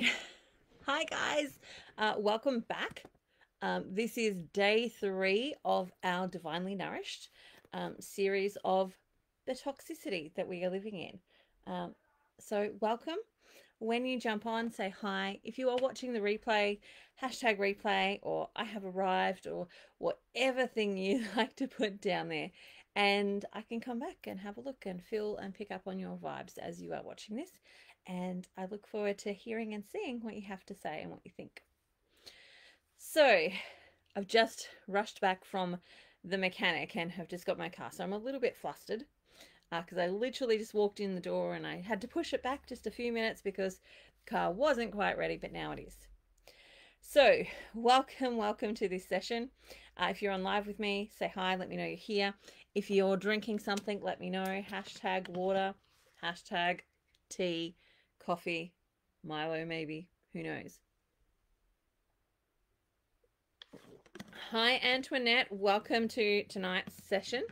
hi guys, uh, welcome back. Um, this is day three of our Divinely Nourished um, series of the toxicity that we are living in. Um, so, welcome. When you jump on, say hi. If you are watching the replay, hashtag replay, or I have arrived, or whatever thing you like to put down there. And I can come back and have a look and feel and pick up on your vibes as you are watching this and I look forward to hearing and seeing what you have to say and what you think. So, I've just rushed back from the mechanic and have just got my car, so I'm a little bit flustered because uh, I literally just walked in the door and I had to push it back just a few minutes because the car wasn't quite ready, but now it is. So, welcome, welcome to this session. Uh, if you're on live with me, say hi, let me know you're here. If you're drinking something, let me know. Hashtag water, hashtag tea, coffee, Milo maybe, who knows. Hi Antoinette, welcome to tonight's session.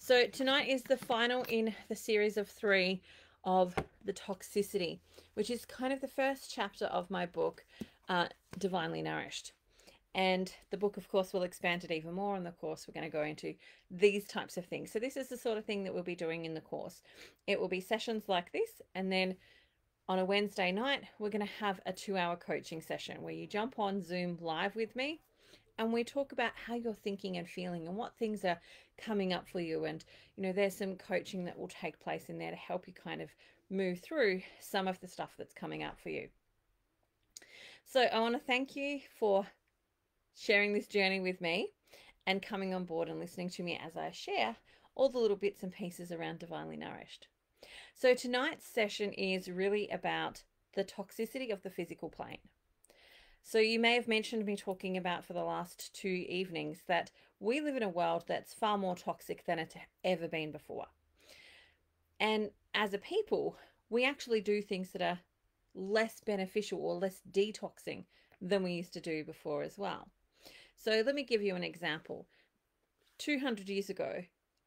So tonight is the final in the series of three of the toxicity, which is kind of the first chapter of my book, uh, Divinely Nourished. And the book, of course, will expand it even more. In the course, we're going to go into these types of things. So, this is the sort of thing that we'll be doing in the course. It will be sessions like this. And then on a Wednesday night, we're going to have a two hour coaching session where you jump on Zoom live with me and we talk about how you're thinking and feeling and what things are coming up for you. And, you know, there's some coaching that will take place in there to help you kind of move through some of the stuff that's coming up for you. So, I want to thank you for sharing this journey with me and coming on board and listening to me as I share all the little bits and pieces around Divinely Nourished. So, tonight's session is really about the toxicity of the physical plane. So, you may have mentioned me talking about for the last two evenings that we live in a world that's far more toxic than it's ever been before. And as a people, we actually do things that are less beneficial or less detoxing than we used to do before as well. So let me give you an example. 200 years ago,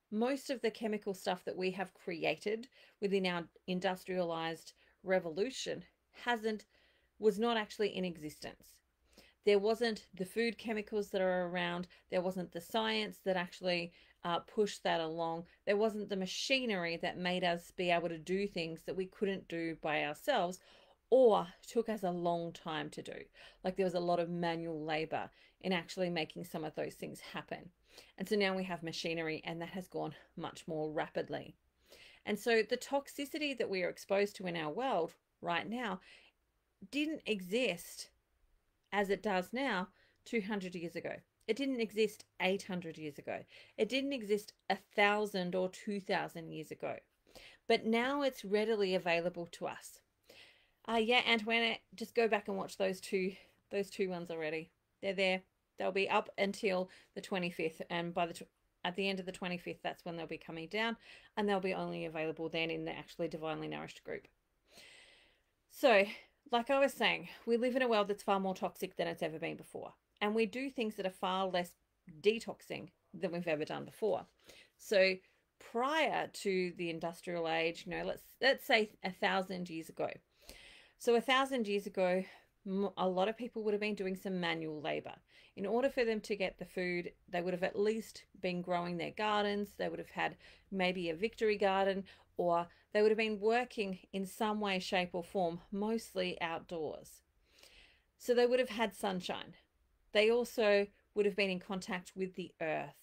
most of the chemical stuff that we have created within our industrialized revolution hasn't was not actually in existence. There wasn't the food chemicals that are around. There wasn't the science that actually uh, pushed that along. There wasn't the machinery that made us be able to do things that we couldn't do by ourselves or took us a long time to do. Like there was a lot of manual labor in actually making some of those things happen. And so now we have machinery, and that has gone much more rapidly. And so the toxicity that we are exposed to in our world right now didn't exist as it does now 200 years ago. It didn't exist 800 years ago. It didn't exist a thousand or 2,000 years ago. But now it's readily available to us. Uh, yeah, Antoinette, just go back and watch those two those two ones already. They're there. They'll be up until the 25th, and by the at the end of the 25th, that's when they'll be coming down, and they'll be only available then in the actually divinely nourished group. So, like I was saying, we live in a world that's far more toxic than it's ever been before, and we do things that are far less detoxing than we've ever done before. So, prior to the industrial age, you know, let's let's say a thousand years ago. So, a thousand years ago, a lot of people would have been doing some manual labor. In order for them to get the food, they would have at least been growing their gardens, they would have had maybe a victory garden, or they would have been working in some way, shape, or form, mostly outdoors. So they would have had sunshine. They also would have been in contact with the earth.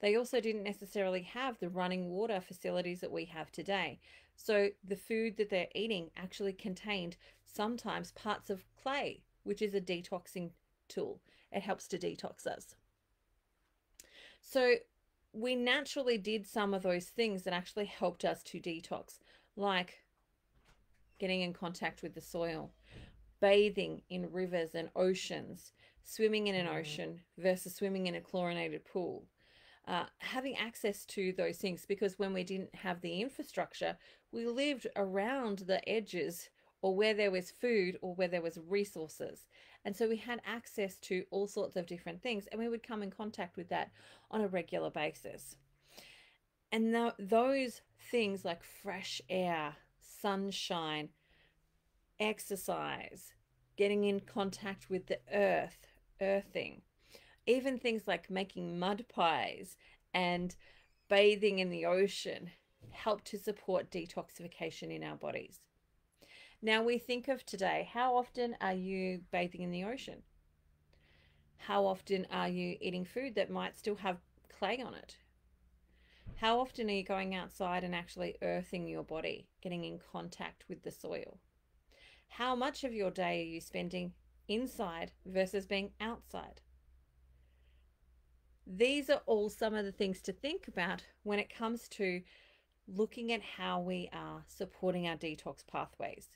They also didn't necessarily have the running water facilities that we have today. So the food that they're eating actually contained sometimes parts of clay, which is a detoxing tool. It helps to detox us. So we naturally did some of those things that actually helped us to detox, like getting in contact with the soil, bathing in rivers and oceans, swimming in an mm. ocean versus swimming in a chlorinated pool, uh, having access to those things because when we didn't have the infrastructure, we lived around the edges or where there was food or where there was resources. And so we had access to all sorts of different things and we would come in contact with that on a regular basis. And th- those things like fresh air, sunshine, exercise, getting in contact with the earth, earthing, even things like making mud pies and bathing in the ocean help to support detoxification in our bodies. Now we think of today, how often are you bathing in the ocean? How often are you eating food that might still have clay on it? How often are you going outside and actually earthing your body, getting in contact with the soil? How much of your day are you spending inside versus being outside? These are all some of the things to think about when it comes to looking at how we are supporting our detox pathways.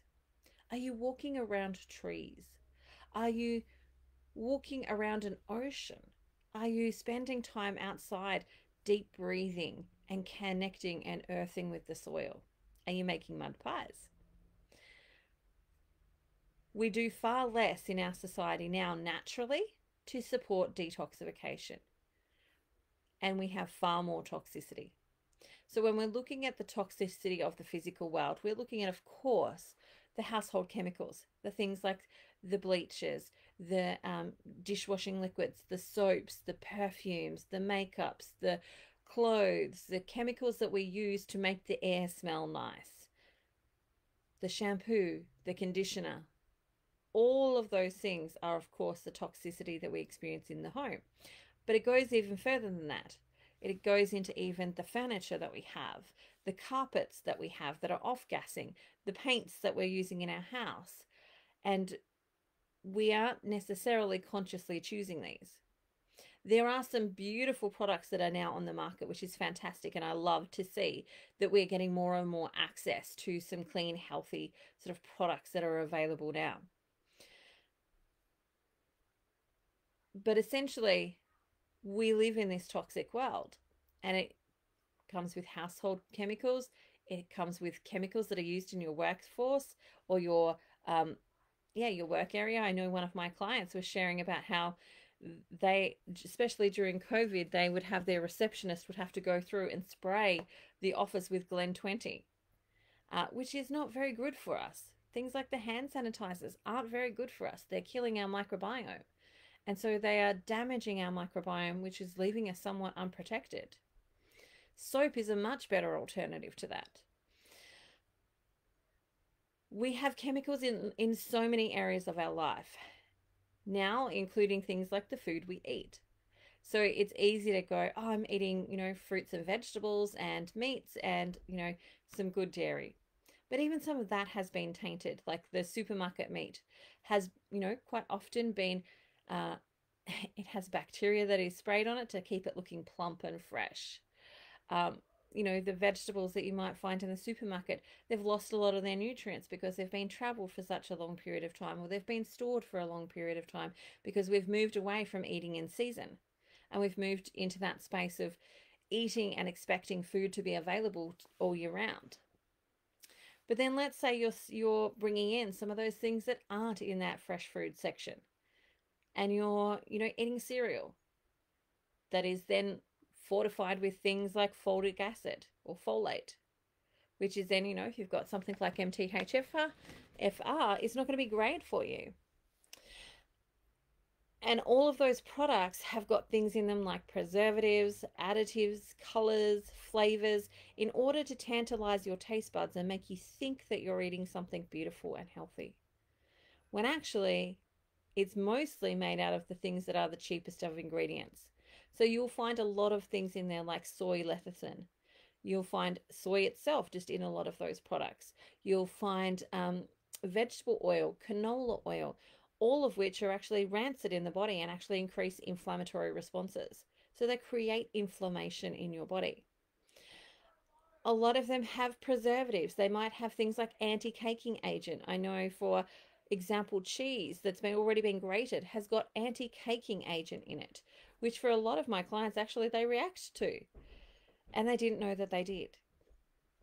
Are you walking around trees? Are you walking around an ocean? Are you spending time outside, deep breathing and connecting and earthing with the soil? Are you making mud pies? We do far less in our society now naturally to support detoxification, and we have far more toxicity. So, when we're looking at the toxicity of the physical world, we're looking at, of course, the household chemicals, the things like the bleaches, the um, dishwashing liquids, the soaps, the perfumes, the makeups, the clothes, the chemicals that we use to make the air smell nice, the shampoo, the conditioner. All of those things are, of course, the toxicity that we experience in the home. But it goes even further than that. It goes into even the furniture that we have, the carpets that we have that are off gassing, the paints that we're using in our house. And we aren't necessarily consciously choosing these. There are some beautiful products that are now on the market, which is fantastic. And I love to see that we're getting more and more access to some clean, healthy sort of products that are available now. But essentially, we live in this toxic world and it comes with household chemicals. It comes with chemicals that are used in your workforce or your um, yeah, your work area. I know one of my clients was sharing about how they, especially during COVID, they would have their receptionist would have to go through and spray the office with Glen 20, uh, which is not very good for us. Things like the hand sanitizers aren't very good for us. They're killing our microbiome. And so they are damaging our microbiome, which is leaving us somewhat unprotected. Soap is a much better alternative to that we have chemicals in, in so many areas of our life now, including things like the food we eat. So it's easy to go, oh, I'm eating, you know, fruits and vegetables and meats and, you know, some good dairy. But even some of that has been tainted. Like the supermarket meat has, you know, quite often been, uh, it has bacteria that is sprayed on it to keep it looking plump and fresh. Um, you know the vegetables that you might find in the supermarket they've lost a lot of their nutrients because they've been traveled for such a long period of time or they've been stored for a long period of time because we've moved away from eating in season and we've moved into that space of eating and expecting food to be available all year round but then let's say you're you're bringing in some of those things that aren't in that fresh food section and you're you know eating cereal that is then fortified with things like folic acid or folate, which is then, you know, if you've got something like MTHFR, FR, it's not going to be great for you. And all of those products have got things in them like preservatives, additives, colors, flavors, in order to tantalize your taste buds and make you think that you're eating something beautiful and healthy. When actually, it's mostly made out of the things that are the cheapest of ingredients. So you'll find a lot of things in there like soy lecithin. You'll find soy itself just in a lot of those products. You'll find um, vegetable oil, canola oil, all of which are actually rancid in the body and actually increase inflammatory responses. So they create inflammation in your body. A lot of them have preservatives. They might have things like anti-caking agent. I know for example, cheese that's been already been grated has got anti-caking agent in it which for a lot of my clients actually they react to. And they didn't know that they did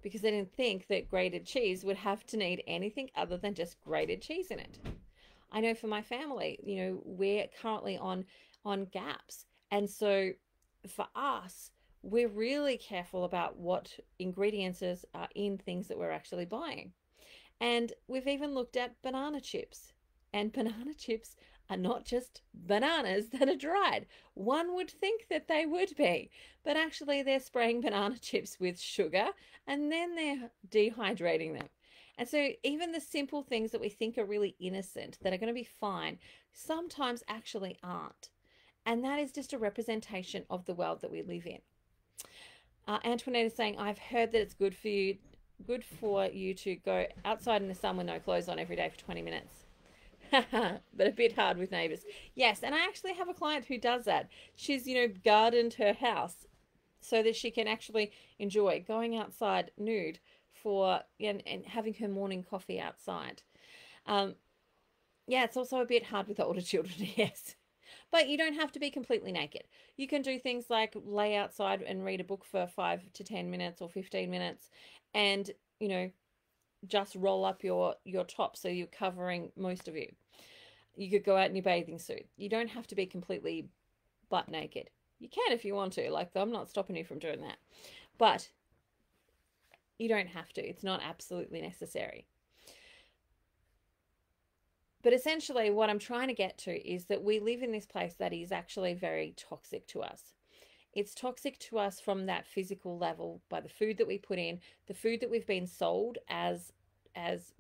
because they didn't think that grated cheese would have to need anything other than just grated cheese in it. I know for my family, you know, we're currently on on GAPS. And so for us, we're really careful about what ingredients are in things that we're actually buying. And we've even looked at banana chips. And banana chips are not just bananas that are dried. One would think that they would be, but actually they're spraying banana chips with sugar and then they're dehydrating them. And so, even the simple things that we think are really innocent, that are going to be fine, sometimes actually aren't. And that is just a representation of the world that we live in. Uh, Antoinette is saying, I've heard that it's good for you, good for you to go outside in the sun with no clothes on every day for 20 minutes. but a bit hard with neighbors. Yes, and I actually have a client who does that. She's, you know, gardened her house so that she can actually enjoy going outside nude for and, and having her morning coffee outside. Um, yeah, it's also a bit hard with older children, yes. But you don't have to be completely naked. You can do things like lay outside and read a book for five to 10 minutes or 15 minutes and, you know, just roll up your, your top so you're covering most of you. You could go out in your bathing suit. You don't have to be completely butt naked. You can if you want to. Like, I'm not stopping you from doing that. But you don't have to. It's not absolutely necessary. But essentially, what I'm trying to get to is that we live in this place that is actually very toxic to us. It's toxic to us from that physical level by the food that we put in, the food that we've been sold as as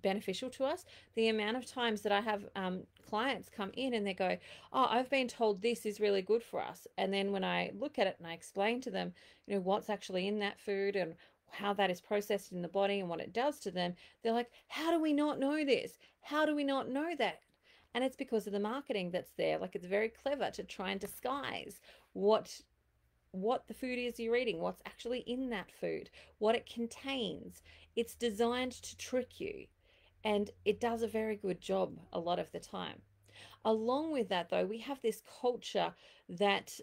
beneficial to us. The amount of times that I have um, clients come in and they go, "Oh, I've been told this is really good for us," and then when I look at it and I explain to them, you know, what's actually in that food and how that is processed in the body and what it does to them, they're like, "How do we not know this? How do we not know that?" And it's because of the marketing that's there. Like it's very clever to try and disguise what what the food is you're eating, what's actually in that food, what it contains. It's designed to trick you, and it does a very good job a lot of the time. Along with that, though, we have this culture that,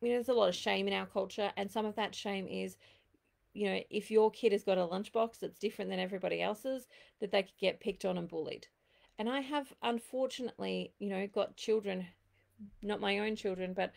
you know, there's a lot of shame in our culture, and some of that shame is, you know, if your kid has got a lunchbox that's different than everybody else's, that they could get picked on and bullied. And I have, unfortunately, you know, got children, not my own children, but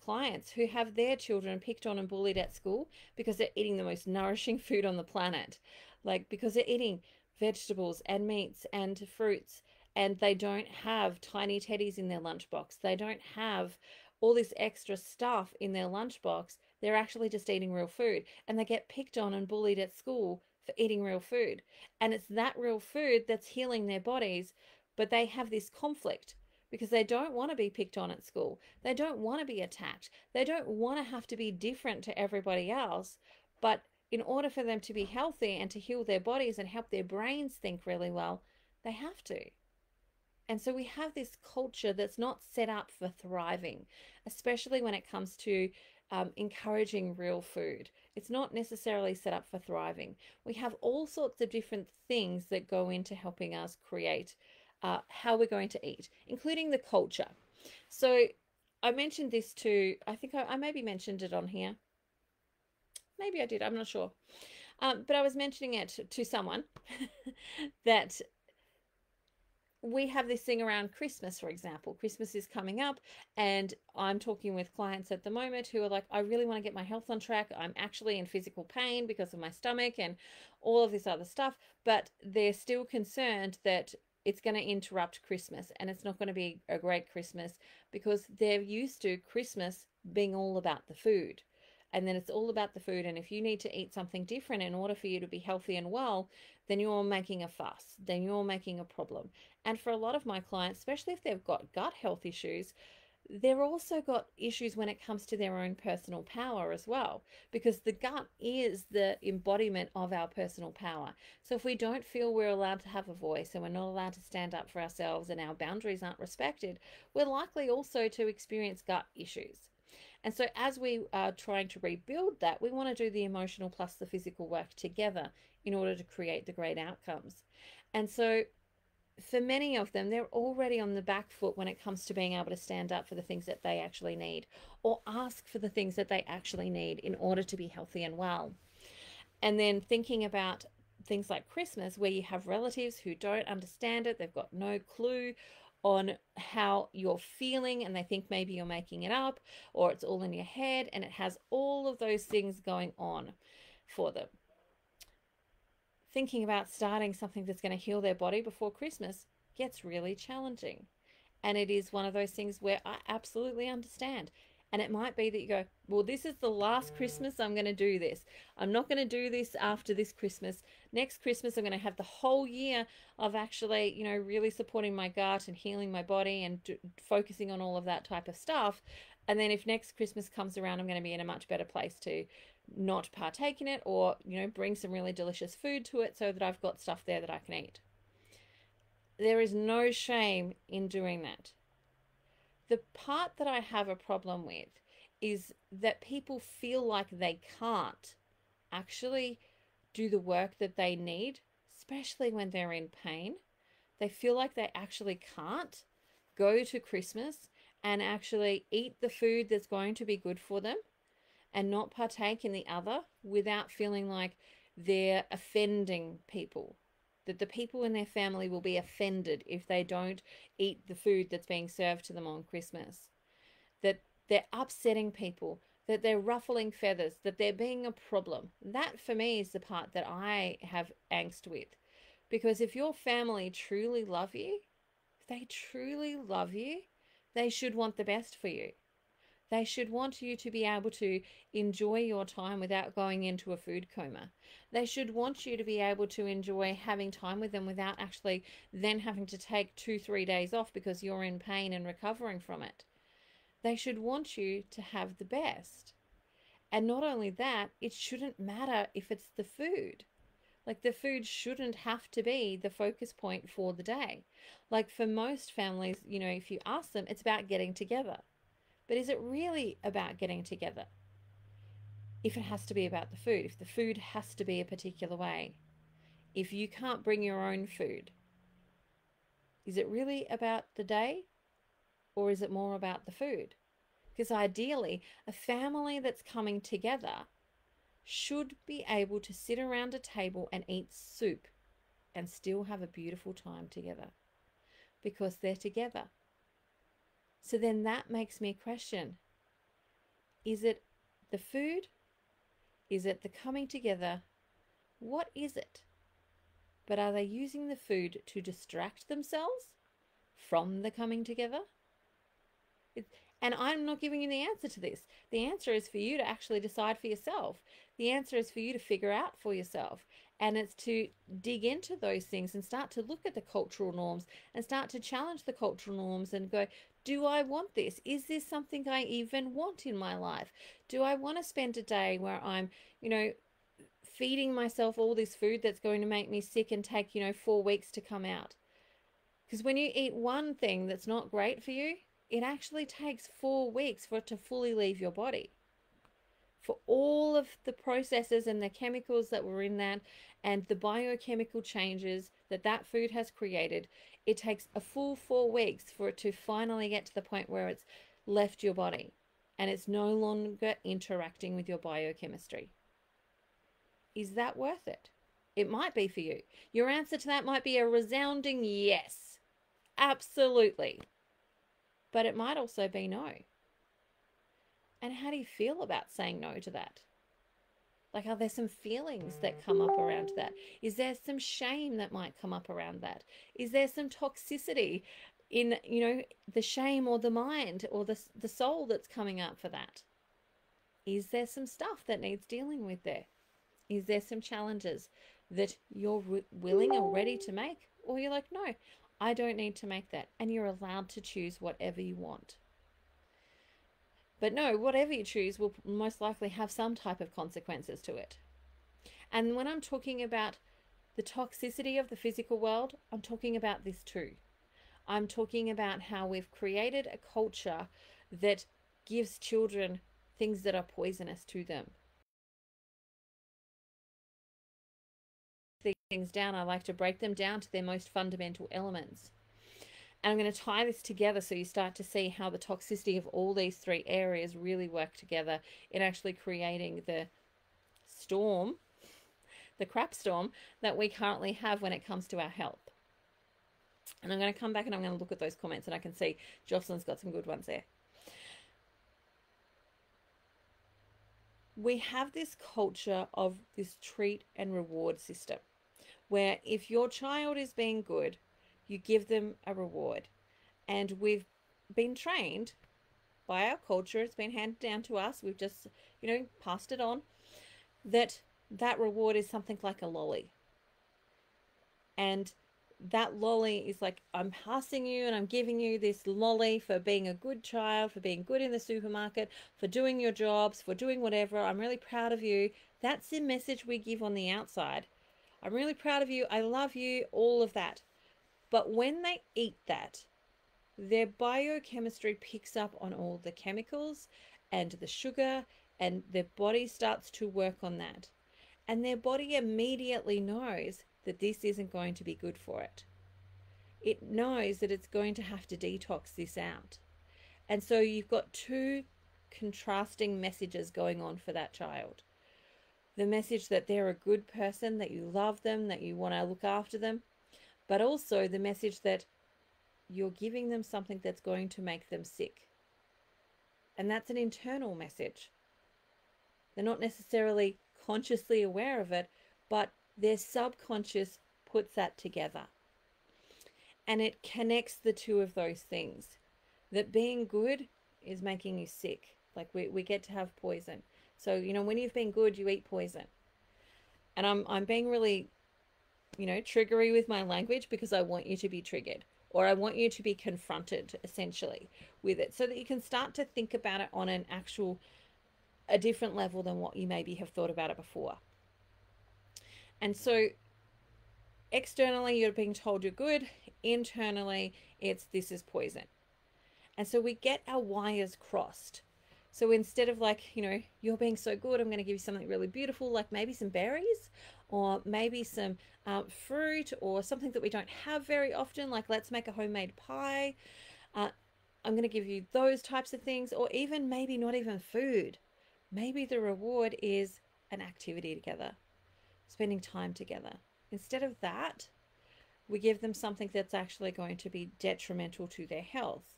clients who have their children picked on and bullied at school because they're eating the most nourishing food on the planet. Like, because they're eating vegetables and meats and fruits and they don't have tiny teddies in their lunchbox. They don't have all this extra stuff in their lunchbox. They're actually just eating real food and they get picked on and bullied at school for eating real food. And it's that real food that's healing their bodies, but they have this conflict because they don't want to be picked on at school. They don't want to be attacked. They don't want to have to be different to everybody else. But in order for them to be healthy and to heal their bodies and help their brains think really well, they have to. And so we have this culture that's not set up for thriving, especially when it comes to um, encouraging real food. It's not necessarily set up for thriving. We have all sorts of different things that go into helping us create uh, how we're going to eat, including the culture. So I mentioned this to, I think I, I maybe mentioned it on here. Maybe I did, I'm not sure. Um, but I was mentioning it to someone that we have this thing around Christmas, for example. Christmas is coming up, and I'm talking with clients at the moment who are like, I really want to get my health on track. I'm actually in physical pain because of my stomach and all of this other stuff, but they're still concerned that it's going to interrupt Christmas and it's not going to be a great Christmas because they're used to Christmas being all about the food. And then it's all about the food. And if you need to eat something different in order for you to be healthy and well, then you're making a fuss. Then you're making a problem. And for a lot of my clients, especially if they've got gut health issues, they've also got issues when it comes to their own personal power as well, because the gut is the embodiment of our personal power. So if we don't feel we're allowed to have a voice and we're not allowed to stand up for ourselves and our boundaries aren't respected, we're likely also to experience gut issues. And so, as we are trying to rebuild that, we want to do the emotional plus the physical work together in order to create the great outcomes. And so, for many of them, they're already on the back foot when it comes to being able to stand up for the things that they actually need or ask for the things that they actually need in order to be healthy and well. And then thinking about things like Christmas, where you have relatives who don't understand it, they've got no clue on how you're feeling, and they think maybe you're making it up or it's all in your head, and it has all of those things going on for them thinking about starting something that's going to heal their body before Christmas gets really challenging. And it is one of those things where I absolutely understand. And it might be that you go, well, this is the last Christmas I'm going to do this. I'm not going to do this after this Christmas. Next Christmas, I'm going to have the whole year of actually, you know, really supporting my gut and healing my body and focusing on all of that type of stuff. And then if next Christmas comes around, I'm going to be in a much better place to not partake in it or, you know, bring some really delicious food to it so that I've got stuff there that I can eat. There is no shame in doing that. The part that I have a problem with is that people feel like they can't actually do the work that they need, especially when they're in pain. They feel like they actually can't go to Christmas and actually eat the food that's going to be good for them and not partake in the other without feeling like they're offending people that the people in their family will be offended if they don't eat the food that's being served to them on Christmas. That they're upsetting people, that they're ruffling feathers, that they're being a problem. That for me is the part that I have angst with. Because if your family truly love you, if they truly love you, they should want the best for you. They should want you to be able to enjoy your time without going into a food coma. They should want you to be able to enjoy having time with them without actually then having to take two, three days off because you're in pain and recovering from it. They should want you to have the best. And not only that, it shouldn't matter if it's the food. Like the food shouldn't have to be the focus point for the day. Like for most families, you know, if you ask them, it's about getting together. But is it really about getting together? If it has to be about the food, if the food has to be a particular way, if you can't bring your own food, is it really about the day or is it more about the food? Because ideally, a family that's coming together should be able to sit around a table and eat soup and still have a beautiful time together because they're together. So then that makes me question is it the food? Is it the coming together? What is it? But are they using the food to distract themselves from the coming together? It, and I'm not giving you the answer to this. The answer is for you to actually decide for yourself. The answer is for you to figure out for yourself. And it's to dig into those things and start to look at the cultural norms and start to challenge the cultural norms and go, do I want this? Is this something I even want in my life? Do I want to spend a day where I'm, you know, feeding myself all this food that's going to make me sick and take, you know, four weeks to come out? Because when you eat one thing that's not great for you, it actually takes four weeks for it to fully leave your body. For all of the processes and the chemicals that were in that and the biochemical changes that that food has created, it takes a full four weeks for it to finally get to the point where it's left your body and it's no longer interacting with your biochemistry. Is that worth it? It might be for you. Your answer to that might be a resounding yes. Absolutely. But it might also be no. And how do you feel about saying no to that? Like, are there some feelings that come up around that? Is there some shame that might come up around that? Is there some toxicity in, you know, the shame or the mind or the, the soul that's coming up for that? Is there some stuff that needs dealing with there? Is there some challenges that you're willing or ready to make? Or you're like, no, I don't need to make that. And you're allowed to choose whatever you want. But no, whatever you choose will most likely have some type of consequences to it. And when I'm talking about the toxicity of the physical world, I'm talking about this too. I'm talking about how we've created a culture that gives children things that are poisonous to them. These things down, I like to break them down to their most fundamental elements. And I'm going to tie this together so you start to see how the toxicity of all these three areas really work together in actually creating the storm, the crap storm that we currently have when it comes to our health. And I'm going to come back and I'm going to look at those comments and I can see Jocelyn's got some good ones there. We have this culture of this treat and reward system. where if your child is being good, you give them a reward. And we've been trained by our culture, it's been handed down to us, we've just, you know, passed it on, that that reward is something like a lolly. And that lolly is like, I'm passing you and I'm giving you this lolly for being a good child, for being good in the supermarket, for doing your jobs, for doing whatever. I'm really proud of you. That's the message we give on the outside. I'm really proud of you. I love you, all of that. But when they eat that, their biochemistry picks up on all the chemicals and the sugar, and their body starts to work on that. And their body immediately knows that this isn't going to be good for it. It knows that it's going to have to detox this out. And so you've got two contrasting messages going on for that child the message that they're a good person, that you love them, that you want to look after them, but also the message that you're giving them something that's going to make them sick. And that's an internal message. They're not necessarily consciously aware of it, but their subconscious puts that together. And it connects the two of those things. That being good is making you sick. Like we, we get to have poison. So, you know, when you've been good, you eat poison. And I'm I'm being really, you know, triggery with my language because I want you to be triggered or I want you to be confronted essentially with it so that you can start to think about it on an actual a different level than what you maybe have thought about it before. And so externally you're being told you're good, internally it's this is poison. And so we get our wires crossed. So instead of like, you know, you're being so good, I'm going to give you something really beautiful, like maybe some berries or maybe some um, fruit or something that we don't have very often, like let's make a homemade pie. Uh, I'm going to give you those types of things, or even maybe not even food. Maybe the reward is an activity together, spending time together. Instead of that, we give them something that's actually going to be detrimental to their health,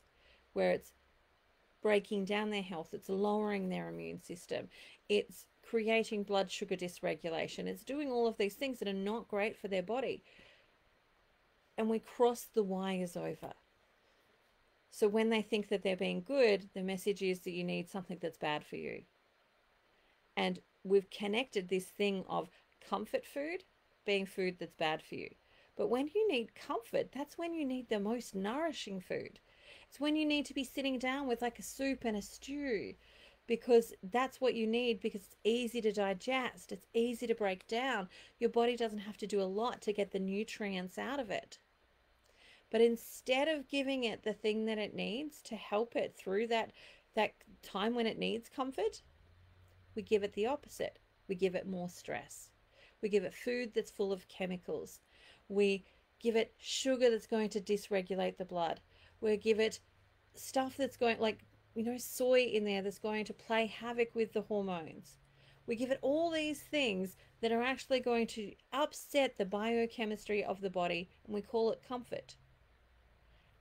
where it's breaking down their health, it's lowering their immune system, it's creating blood sugar dysregulation, it's doing all of these things that are not great for their body. And we cross the wires over. So when they think that they're being good, the message is that you need something that's bad for you. And we've connected this thing of comfort food being food that's bad for you. But when you need comfort, that's when you need the most nourishing food. It's when you need to be sitting down with like a soup and a stew because that's what you need because it's easy to digest, it's easy to break down. Your body doesn't have to do a lot to get the nutrients out of it. But instead of giving it the thing that it needs to help it through that that time when it needs comfort, we give it the opposite. We give it more stress. We give it food that's full of chemicals. We give it sugar that's going to dysregulate the blood. We give it stuff that's going like you know soy in there that's going to play havoc with the hormones. We give it all these things that are actually going to upset the biochemistry of the body and we call it comfort.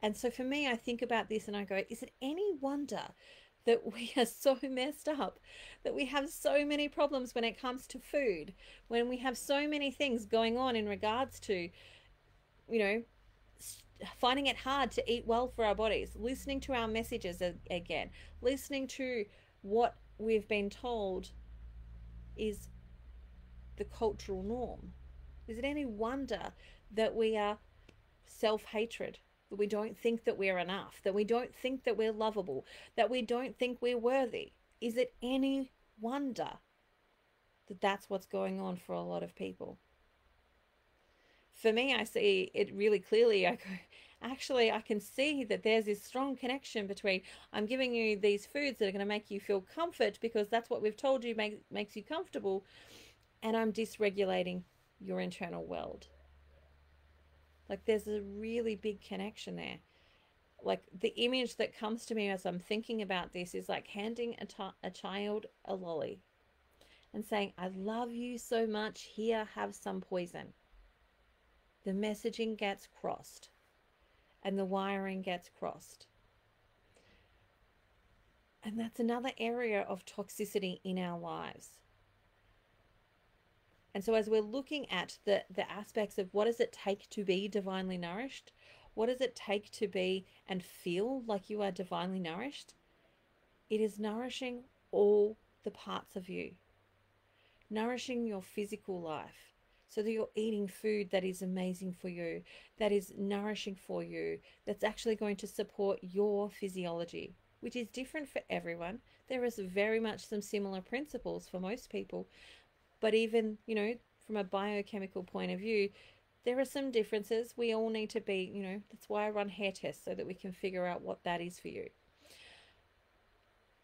And so for me, I think about this and I go, is it any wonder that we are so messed up, that we have so many problems when it comes to food, when we have so many things going on in regards to, you know, finding it hard to eat well for our bodies, listening to our messages again, listening to what we've been told is the cultural norm. Is it any wonder that we are self hatred? that we don't think that we're enough, that we don't think that we're lovable, that we don't think we're worthy. Is it any wonder that that's what's going on for a lot of people? For me, I see it really clearly. I go, actually, I can see that there's this strong connection between I'm giving you these foods that are going to make you feel comfort because that's what we've told you make, makes you comfortable, and I'm dysregulating your internal world. Like there's a really big connection there. Like the image that comes to me as I'm thinking about this is like handing a, a child a lolly and saying, I love you so much. Here, have some poison. The messaging gets crossed and the wiring gets crossed. And that's another area of toxicity in our lives. And so as we're looking at the the aspects of what does it take to be divinely nourished? What does it take to be and feel like you are divinely nourished? It is nourishing all the parts of you. Nourishing your physical life so that you're eating food that is amazing for you, that is nourishing for you, that's actually going to support your physiology, which is different for everyone. There is very much some similar principles for most people, but even, you know, from a biochemical point of view, there are some differences. We all need to be, you know, that's why I run hair tests so that we can figure out what that is for you.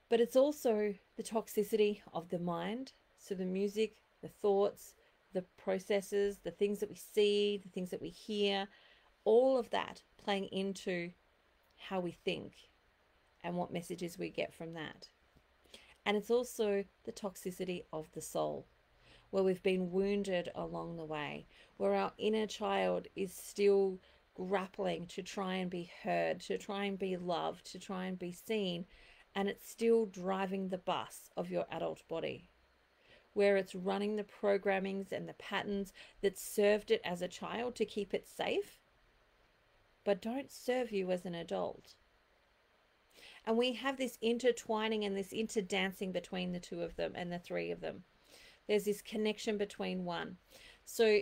But it's also the toxicity of the mind. So the music, the thoughts, the processes, the things that we see, the things that we hear, all of that playing into how we think and what messages we get from that. And it's also the toxicity of the soul, where we've been wounded along the way, where our inner child is still grappling to try and be heard, to try and be loved, to try and be seen, and it's still driving the bus of your adult body where it's running the programmings and the patterns that served it as a child to keep it safe, but don't serve you as an adult. And we have this intertwining and this interdancing between the two of them and the three of them. There's this connection between one. So,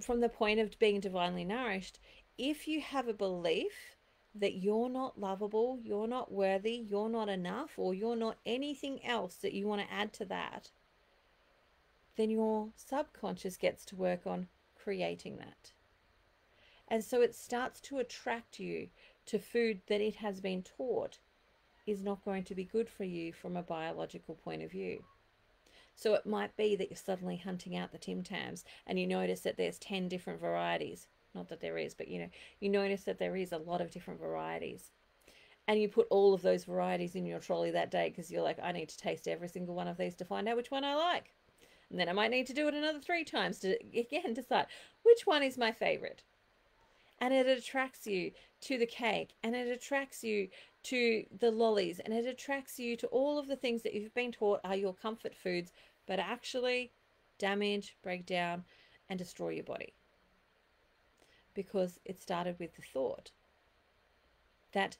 from the point of being divinely nourished, if you have a belief that you're not lovable, you're not worthy, you're not enough, or you're not anything else that you want to add to that, then your subconscious gets to work on creating that. And so it starts to attract you to food that it has been taught is not going to be good for you from a biological point of view. So it might be that you're suddenly hunting out the Tim Tams and you notice that there's 10 different varieties. Not that there is, but you know, you notice that there is a lot of different varieties. And you put all of those varieties in your trolley that day because you're like, I need to taste every single one of these to find out which one I like. And then I might need to do it another three times to again decide which one is my favorite. And it attracts you to the cake and it attracts you to the lollies and it attracts you to all of the things that you've been taught are your comfort foods, but actually damage, break down, and destroy your body. Because it started with the thought that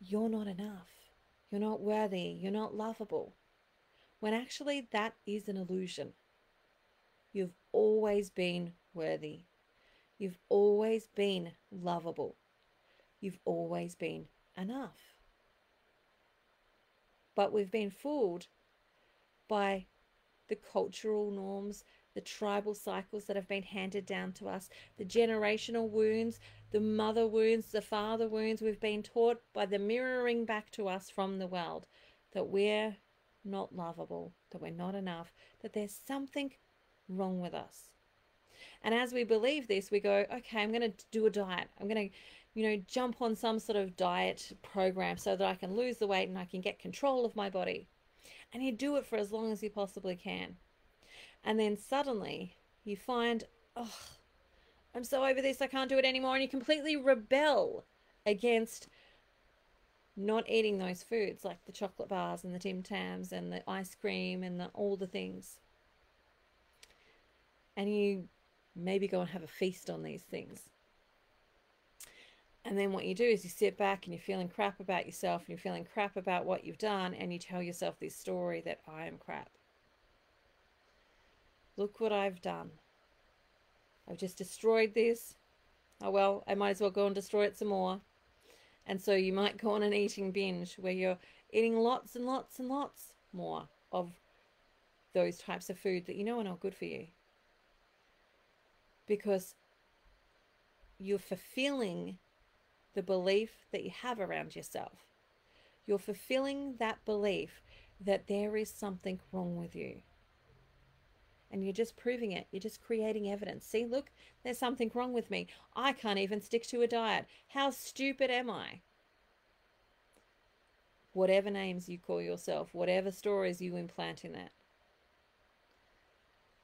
you're not enough, you're not worthy, you're not lovable when actually that is an illusion. You've always been worthy. You've always been lovable. You've always been enough. But we've been fooled by the cultural norms, the tribal cycles that have been handed down to us, the generational wounds, the mother wounds, the father wounds. We've been taught by the mirroring back to us from the world that we're not lovable, that we're not enough, that there's something wrong with us. And as we believe this, we go, okay, I'm going to do a diet. I'm going to, you know, jump on some sort of diet program so that I can lose the weight and I can get control of my body. And you do it for as long as you possibly can. And then suddenly you find, oh, I'm so over this, I can't do it anymore. And you completely rebel against not eating those foods like the chocolate bars and the Tim Tams and the ice cream and the, all the things. And you maybe go and have a feast on these things. And then what you do is you sit back and you're feeling crap about yourself and you're feeling crap about what you've done and you tell yourself this story that I am crap. Look what I've done. I've just destroyed this. Oh well, I might as well go and destroy it some more. And so you might go on an eating binge where you're eating lots and lots and lots more of those types of food that you know are not good for you. Because you're fulfilling the belief that you have around yourself. You're fulfilling that belief that there is something wrong with you and you're just proving it. You're just creating evidence. See, look, there's something wrong with me. I can't even stick to a diet. How stupid am I? Whatever names you call yourself, whatever stories you implant in that.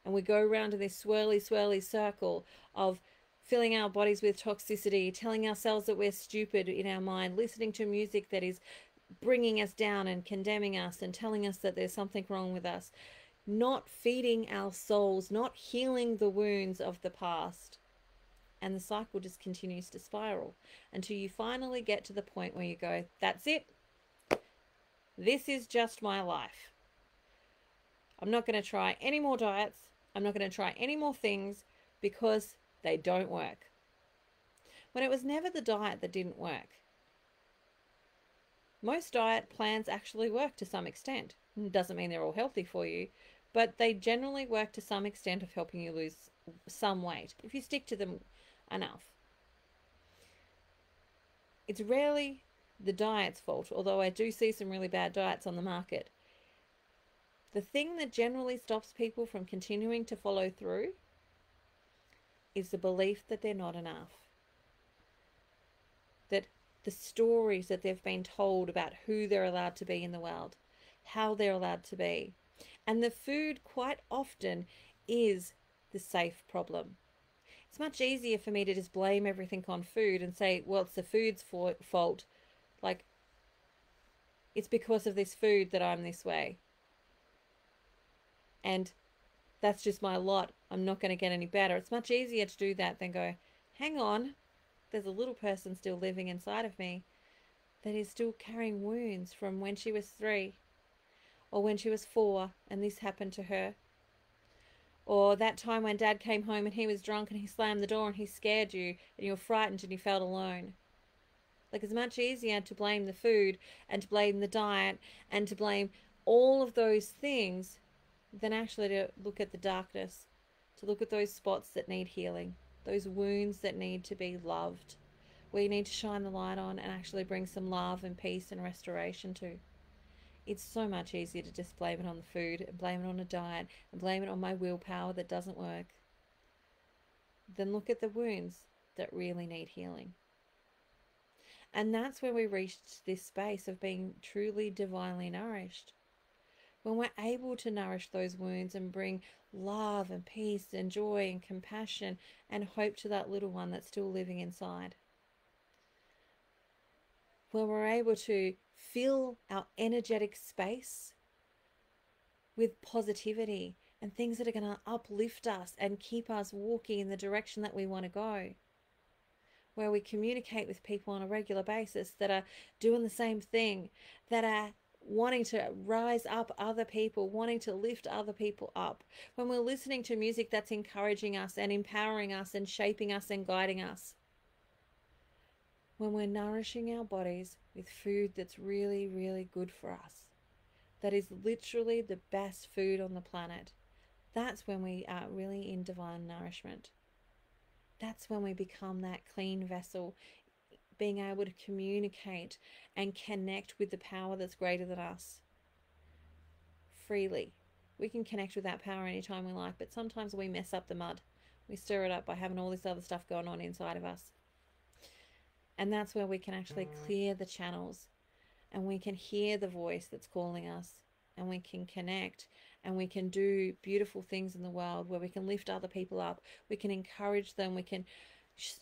And we go around in this swirly, swirly circle of filling our bodies with toxicity, telling ourselves that we're stupid in our mind, listening to music that is bringing us down and condemning us and telling us that there's something wrong with us not feeding our souls, not healing the wounds of the past. And the cycle just continues to spiral until you finally get to the point where you go, that's it. This is just my life. I'm not going to try any more diets. I'm not going to try any more things because they don't work. When it was never the diet that didn't work. Most diet plans actually work to some extent. Doesn't mean they're all healthy for you, but they generally work to some extent of helping you lose some weight if you stick to them enough. It's rarely the diet's fault, although I do see some really bad diets on the market. The thing that generally stops people from continuing to follow through is the belief that they're not enough. That the stories that they've been told about who they're allowed to be in the world, how they're allowed to be. And the food quite often is the safe problem. It's much easier for me to just blame everything on food and say, well, it's the food's fault. Like, it's because of this food that I'm this way. And that's just my lot. I'm not going to get any better. It's much easier to do that than go, hang on, there's a little person still living inside of me that is still carrying wounds from when she was three or when she was four and this happened to her. Or that time when dad came home and he was drunk and he slammed the door and he scared you and you were frightened and you felt alone. Like it's much easier to blame the food and to blame the diet and to blame all of those things than actually to look at the darkness, to look at those spots that need healing, those wounds that need to be loved, you need to shine the light on and actually bring some love and peace and restoration to. It's so much easier to just blame it on the food and blame it on a diet and blame it on my willpower that doesn't work than look at the wounds that really need healing. And that's where we reached this space of being truly divinely nourished when we're able to nourish those wounds and bring love and peace and joy and compassion and hope to that little one that's still living inside. When we're able to fill our energetic space with positivity and things that are going to uplift us and keep us walking in the direction that we want to go. Where we communicate with people on a regular basis that are doing the same thing, that are wanting to rise up other people, wanting to lift other people up, when we're listening to music that's encouraging us and empowering us and shaping us and guiding us, when we're nourishing our bodies with food that's really, really good for us, that is literally the best food on the planet, that's when we are really in divine nourishment. That's when we become that clean vessel being able to communicate and connect with the power that's greater than us freely. We can connect with that power anytime we like, but sometimes we mess up the mud. We stir it up by having all this other stuff going on inside of us. And that's where we can actually clear the channels and we can hear the voice that's calling us and we can connect and we can do beautiful things in the world where we can lift other people up. We can encourage them. We can,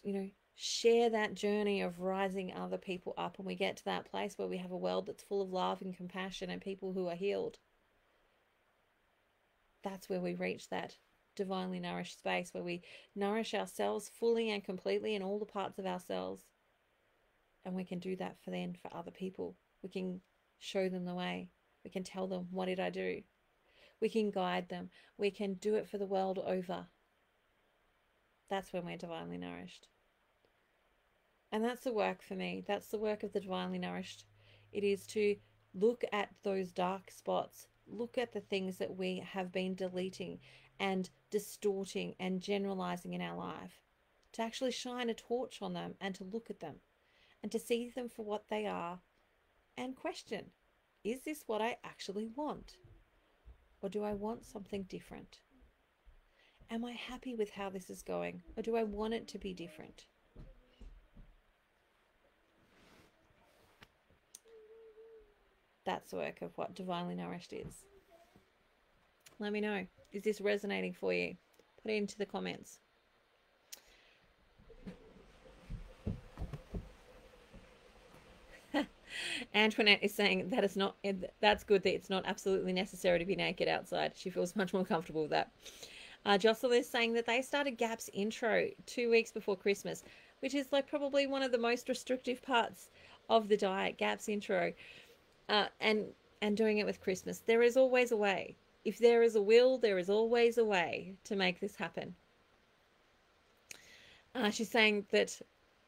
you know, share that journey of rising other people up and we get to that place where we have a world that's full of love and compassion and people who are healed that's where we reach that divinely nourished space where we nourish ourselves fully and completely in all the parts of ourselves and we can do that for then for other people. We can show them the way. We can tell them what did i do? We can guide them. We can do it for the world over. That's when we're divinely nourished. And that's the work for me. That's the work of the divinely nourished. It is to look at those dark spots, look at the things that we have been deleting and distorting and generalizing in our life, to actually shine a torch on them and to look at them and to see them for what they are and question is this what I actually want? Or do I want something different? Am I happy with how this is going? Or do I want it to be different? that's the work of what divinely nourished is. Let me know. Is this resonating for you? Put it into the comments. Antoinette is saying that is not that's good that it's not absolutely necessary to be naked outside. She feels much more comfortable with that. Uh, Jocelyn is saying that they started GAPS intro two weeks before Christmas, which is like probably one of the most restrictive parts of the diet, GAPS intro, uh, and and doing it with Christmas. There is always a way. If there is a will, there is always a way to make this happen. Uh, she's saying that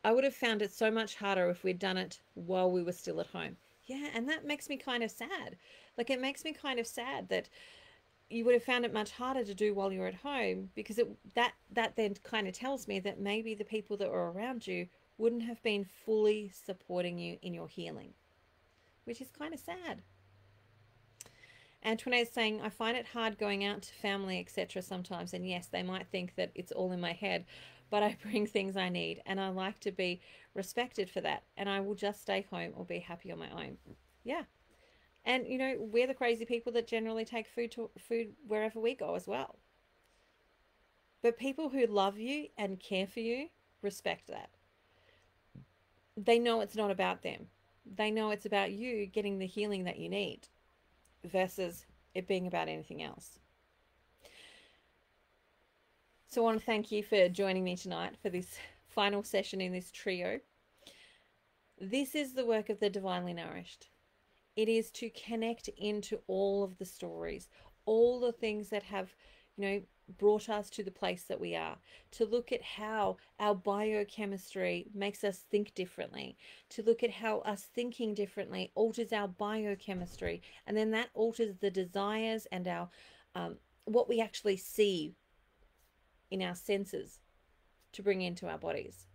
I would have found it so much harder if we'd done it while we were still at home. Yeah, and that makes me kind of sad. Like, it makes me kind of sad that you would have found it much harder to do while you're at home because it, that that then kind of tells me that maybe the people that were around you wouldn't have been fully supporting you in your healing, which is kind of sad. Antoinette is saying, I find it hard going out to family, etc. sometimes. And yes, they might think that it's all in my head, but I bring things I need and I like to be respected for that. And I will just stay home or be happy on my own. Yeah. And, you know, we're the crazy people that generally take food to food wherever we go as well. But people who love you and care for you respect that. They know it's not about them. They know it's about you getting the healing that you need versus it being about anything else. So I want to thank you for joining me tonight for this final session in this trio. This is the work of the Divinely Nourished. It is to connect into all of the stories, all the things that have, you know, brought us to the place that we are, to look at how our biochemistry makes us think differently, to look at how us thinking differently alters our biochemistry, and then that alters the desires and our um, what we actually see in our senses to bring into our bodies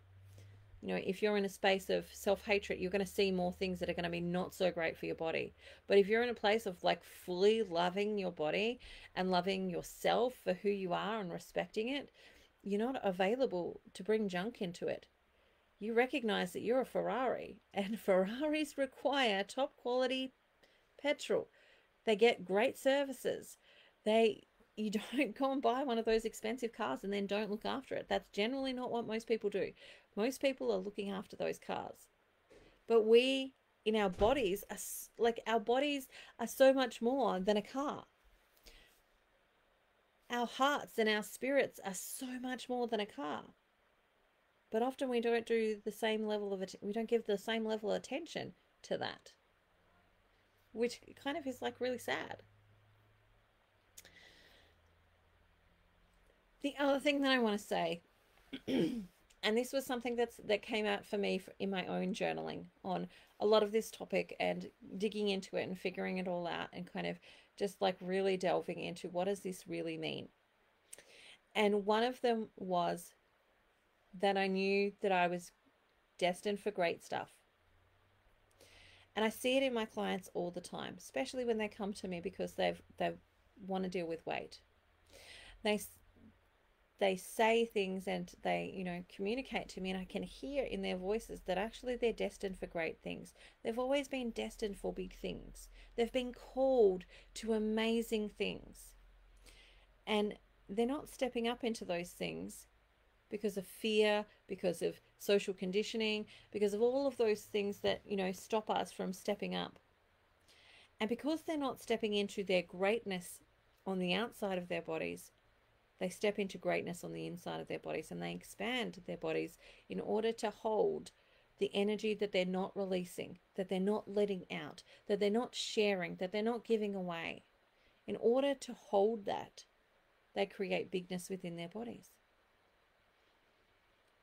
you know, if you're in a space of self hatred, you're going to see more things that are going to be not so great for your body. But if you're in a place of like fully loving your body and loving yourself for who you are and respecting it, you're not available to bring junk into it. You recognize that you're a Ferrari and Ferraris require top quality petrol. They get great services. They you don't go and buy one of those expensive cars and then don't look after it. That's generally not what most people do. Most people are looking after those cars. But we, in our bodies, are like our bodies are so much more than a car. Our hearts and our spirits are so much more than a car. But often we don't do the same level of we don't give the same level of attention to that. Which kind of is like really sad. The other thing that I want to say and this was something that's that came out for me in my own journaling on a lot of this topic and digging into it and figuring it all out and kind of just like really delving into what does this really mean? And one of them was that i knew that i was destined for great stuff. And i see it in my clients all the time especially when they come to me because they've they want to deal with weight. They they say things and they, you know, communicate to me, and I can hear in their voices that actually they're destined for great things. They've always been destined for big things, they've been called to amazing things. And they're not stepping up into those things because of fear, because of social conditioning, because of all of those things that, you know, stop us from stepping up. And because they're not stepping into their greatness on the outside of their bodies, they step into greatness on the inside of their bodies and they expand their bodies in order to hold the energy that they're not releasing, that they're not letting out, that they're not sharing, that they're not giving away. In order to hold that, they create bigness within their bodies,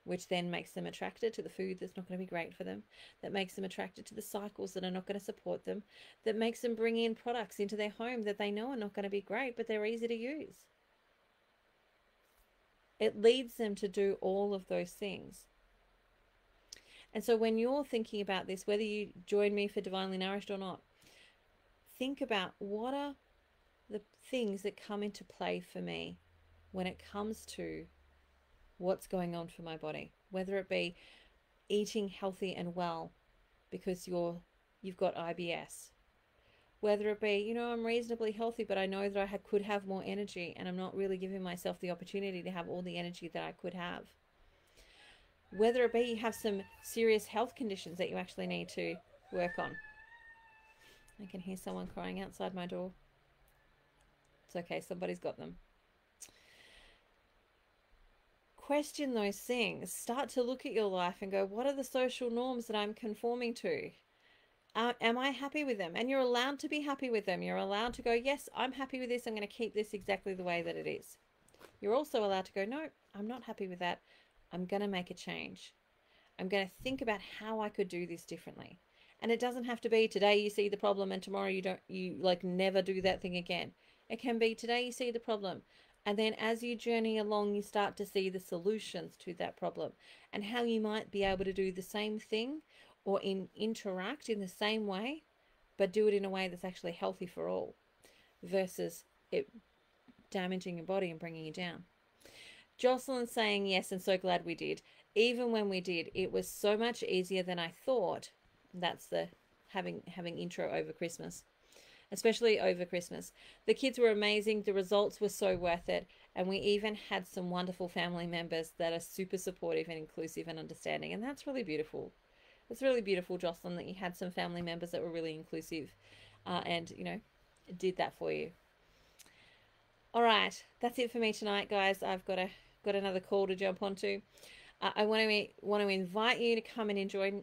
which then makes them attracted to the food that's not going to be great for them, that makes them attracted to the cycles that are not going to support them, that makes them bring in products into their home that they know are not going to be great, but they're easy to use. It leads them to do all of those things. And so when you're thinking about this, whether you join me for Divinely Nourished or not, think about what are the things that come into play for me when it comes to what's going on for my body, whether it be eating healthy and well because you're you've got IBS whether it be, you know, I'm reasonably healthy, but I know that I could have more energy and I'm not really giving myself the opportunity to have all the energy that I could have. Whether it be you have some serious health conditions that you actually need to work on. I can hear someone crying outside my door. It's okay, somebody's got them. Question those things. Start to look at your life and go, what are the social norms that I'm conforming to? Uh, am I happy with them? And you're allowed to be happy with them. You're allowed to go, yes, I'm happy with this. I'm going to keep this exactly the way that it is. You're also allowed to go, no, I'm not happy with that. I'm going to make a change. I'm going to think about how I could do this differently. And it doesn't have to be today you see the problem and tomorrow you don't, you like never do that thing again. It can be today you see the problem. And then as you journey along, you start to see the solutions to that problem and how you might be able to do the same thing or in interact in the same way, but do it in a way that's actually healthy for all versus it damaging your body and bringing you down. Jocelyn saying yes, and so glad we did. Even when we did, it was so much easier than I thought. That's the having having intro over Christmas, especially over Christmas. The kids were amazing. The results were so worth it, and we even had some wonderful family members that are super supportive and inclusive and understanding, and that's really beautiful. It's really beautiful, Jocelyn, that you had some family members that were really inclusive, uh, and you know, did that for you. All right, that's it for me tonight, guys. I've got a got another call to jump onto. Uh, I want to want to invite you to come and enjoy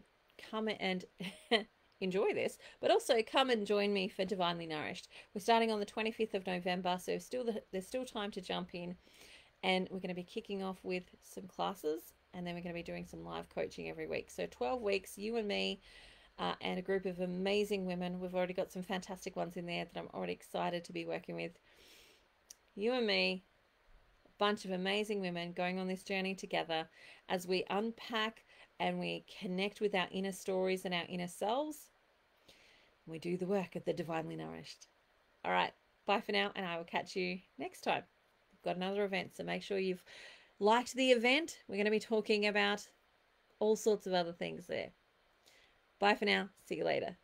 come and enjoy this, but also come and join me for Divinely Nourished. We're starting on the 25th of November, so still the, there's still time to jump in, and we're going to be kicking off with some classes, and then we're going to be doing some live coaching every week. So 12 weeks, you and me. Uh, and a group of amazing women. We've already got some fantastic ones in there that I'm already excited to be working with you and me, a bunch of amazing women going on this journey together as we unpack and we connect with our inner stories and our inner selves. We do the work of the divinely nourished. All right, bye for now, and I will catch you next time. We've got another event, so make sure you've liked the event. We're going to be talking about all sorts of other things there. Bye for now. See you later.